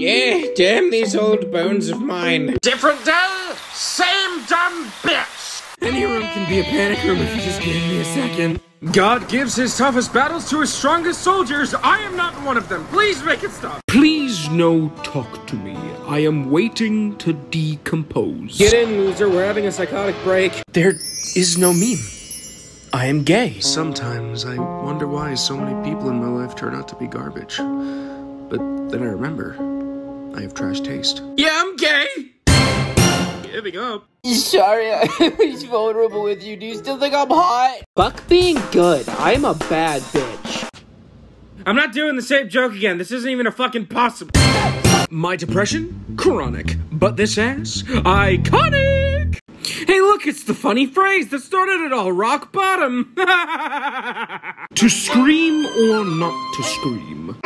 Yeah, damn these old bones of mine. Different day, same dumb bitch. Any room can be a panic room if you just give me a second. God gives his toughest battles to his strongest soldiers. I am not one of them. Please make it stop. Please no talk to me. I am waiting to decompose. Get in, loser. We're having a psychotic break. There is no meme. I am gay. Sometimes I wonder why so many people in my life turn out to be garbage. But then I remember, I have trash taste. Yeah, I'm gay. Giving up. Sorry, I was vulnerable with you. Do you still think I'm hot? Fuck being good. I'm a bad bitch. I'm not doing the same joke again. This isn't even a fucking possible. My depression? Chronic. But this ass? Iconic! Hey, look, it's the funny phrase that started it all. Rock bottom. To scream or not to scream?